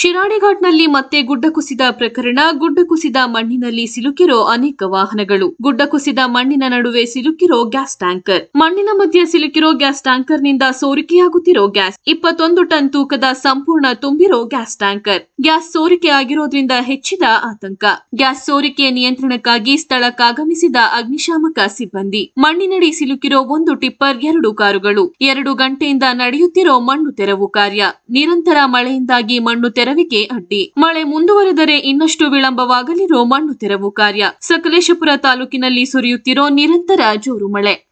ಶಿರಾಡಿಘಾಟ್ನಲ್ಲಿ ಮತ್ತೆ ಗುಡ್ಡ ಕುಸಿದ ಪ್ರಕರಣ, ಗುಡ್ಡ ಕುಸಿದ ಮಣ್ಣಿನಲ್ಲಿ ಸಿಲುಕಿರೋ ಅನೇಕ ವಾಹನಗಳು. ಗುಡ್ಡ ಕುಸಿದ ಮಣ್ಣಿನ ನಡುವೆ ಸಿಲುಕಿರೋ ಗ್ಯಾಸ್ ಟ್ಯಾಂಕರ್. ಮಣ್ಣಿನ ಮಧ್ಯೆ ಸಿಲುಕಿರೋ ಗ್ಯಾಸ್ ಟ್ಯಾಂಕರ್ನಿಂದ ಸೋರಿಕೆಯಾಗುತ್ತಿರೋ ಗ್ಯಾಸ್. ಇಪ್ಪತ್ತೊಂದು ಟನ್ ತೂಕದ ಸಂಪೂರ್ಣ ತುಂಬಿರೋ ಗ್ಯಾಸ್ ಟ್ಯಾಂಕರ್. ಗ್ಯಾಸ್ ಸೋರಿಕೆ ಆಗಿರೋದ್ರಿಂದ ಹೆಚ್ಚಿದ ಆತಂಕ. ಗ್ಯಾಸ್ ಸೋರಿಕೆ ನಿಯಂತ್ರಣಕ್ಕಾಗಿ ಸ್ಥಳಕ್ಕಾಗಮಿಸಿದ ಅಗ್ನಿಶಾಮಕ ಸಿಬ್ಬಂದಿ. ಮಣ್ಣಿನಡಿ ಸಿಲುಕಿರೋ ಒಂದು ಟಿಪ್ಪರ್, ಎರಡು ಕಾರುಗಳು. ಎರಡು ಗಂಟೆಯಿಂದ ನಡೆಯುತ್ತಿರೋ ಮಣ್ಣು ತೆರವು ಕಾರ್ಯ. ನಿರಂತರ ಮಳೆಯಿಂದಾಗಿ ಮಣ್ಣು ತೆರವಿಗೆ ಅಡ್ಡಿ. ಮಳೆ ಮುಂದುವರೆದರೆ ಇನ್ನಷ್ಟು ವಿಳಂಬವಾಗಲಿರೋ ಮಣ್ಣು ತೆರವು ಕಾರ್ಯ. ಸಕಲೇಶಪುರ ತಾಲೂಕಿನಲ್ಲಿ ಸುರಿಯುತ್ತಿರೋ ನಿರಂತರ ಜೋರು ಮಳೆ.